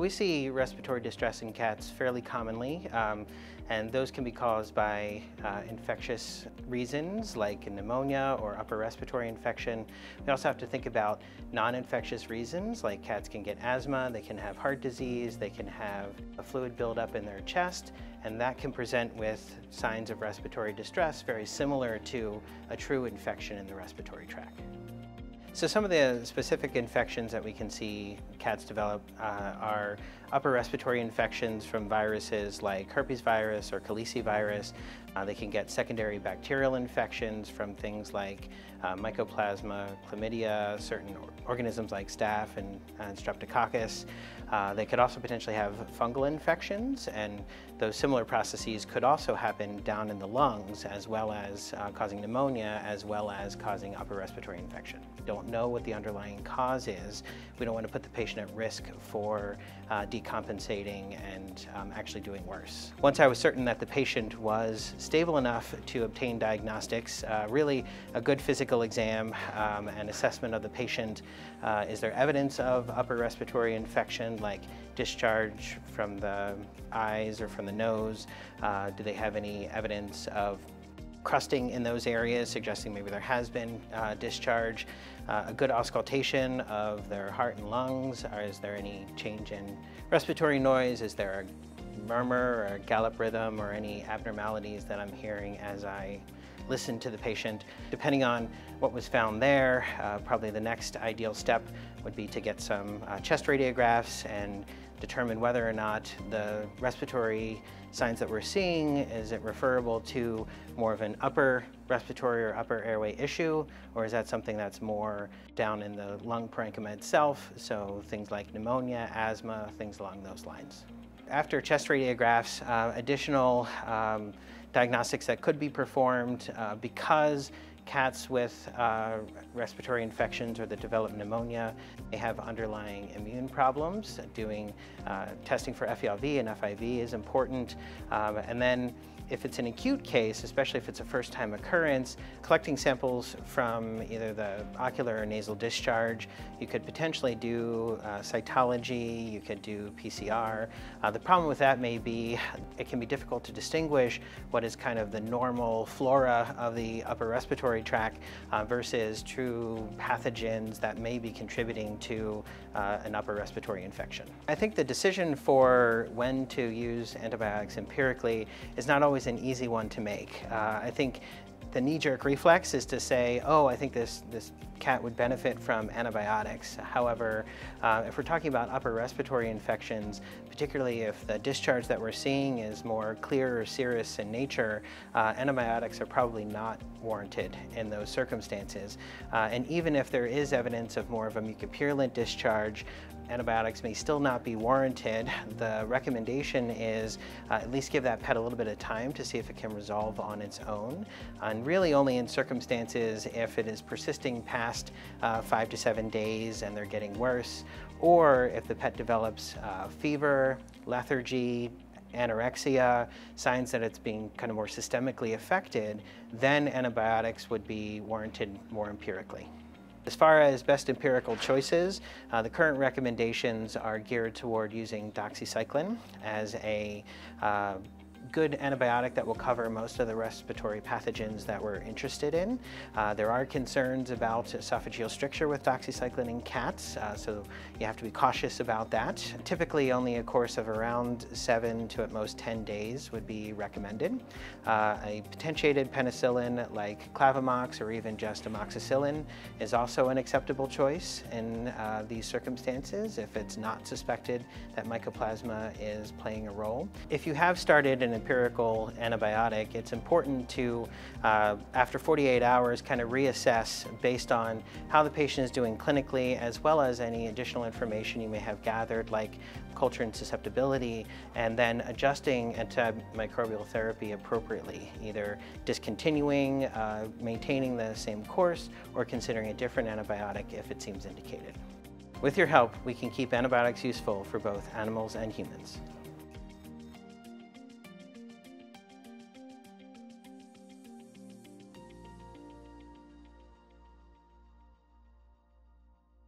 We see respiratory distress in cats fairly commonly, um, and those can be caused by uh, infectious reasons like pneumonia or upper respiratory infection. We also have to think about non-infectious reasons like cats can get asthma, they can have heart disease, they can have a fluid buildup in their chest, and that can present with signs of respiratory distress very similar to a true infection in the respiratory tract. So some of the specific infections that we can see cats develop uh, are upper respiratory infections from viruses like herpes virus or calicivirus. Uh, they can get secondary bacterial infections from things like uh, mycoplasma, chlamydia, certain organisms like staph and, and streptococcus. Uh, they could also potentially have fungal infections and those similar processes could also happen down in the lungs as well as uh, causing pneumonia as well as causing upper respiratory infection. We don't know what the underlying cause is. We don't want to put the patient at risk for uh, decompensating and um, actually doing worse. Once I was certain that the patient was stable enough to obtain diagnostics, uh, really a good physical exam um, and assessment of the patient. Uh, is there evidence of upper respiratory infection like discharge from the eyes or from the nose? Uh, do they have any evidence of crusting in those areas, suggesting maybe there has been uh, discharge, uh, a good auscultation of their heart and lungs, or is there any change in respiratory noise, is there a murmur or a gallop rhythm or any abnormalities that I'm hearing as I listen to the patient. Depending on what was found there, uh, probably the next ideal step would be to get some uh, chest radiographs and determine whether or not the respiratory signs that we're seeing, is it referable to more of an upper respiratory or upper airway issue, or is that something that's more down in the lung parenchyma itself, so things like pneumonia, asthma, things along those lines. After chest radiographs, uh, additional um, diagnostics that could be performed uh, because cats with uh, respiratory infections or that develop pneumonia may have underlying immune problems. Doing uh, testing for FELV and FIV is important. Um, and then if it's an acute case, especially if it's a first time occurrence, collecting samples from either the ocular or nasal discharge, you could potentially do uh, cytology, you could do PCR. Uh, the problem with that may be it can be difficult to distinguish what is kind of the normal flora of the upper respiratory tract uh, versus true pathogens that may be contributing to uh, an upper respiratory infection. I think the decision for when to use antibiotics empirically is not always always an easy one to make. Uh, I think the knee-jerk reflex is to say, oh, I think this, this cat would benefit from antibiotics. However, uh, if we're talking about upper respiratory infections, particularly if the discharge that we're seeing is more clear or serous in nature, uh, antibiotics are probably not warranted in those circumstances. Uh, and even if there is evidence of more of a mucopurulent discharge, antibiotics may still not be warranted. The recommendation is uh, at least give that pet a little bit of time to see if it can resolve on its own. And really only in circumstances if it is persisting past uh, five to seven days and they're getting worse, or if the pet develops uh, fever, lethargy, anorexia, signs that it's being kind of more systemically affected, then antibiotics would be warranted more empirically. As far as best empirical choices, uh, the current recommendations are geared toward using doxycycline as a uh, good antibiotic that will cover most of the respiratory pathogens that we're interested in. Uh, there are concerns about esophageal stricture with doxycycline in cats, uh, so you have to be cautious about that. Typically only a course of around seven to at most 10 days would be recommended. Uh, a potentiated penicillin like Clavamox or even just amoxicillin is also an acceptable choice in uh, these circumstances if it's not suspected that mycoplasma is playing a role. If you have started an empirical antibiotic, it's important to, uh, after 48 hours, kind of reassess based on how the patient is doing clinically, as well as any additional information you may have gathered, like culture and susceptibility, and then adjusting antimicrobial therapy appropriately, either discontinuing, uh, maintaining the same course, or considering a different antibiotic if it seems indicated. With your help, we can keep antibiotics useful for both animals and humans.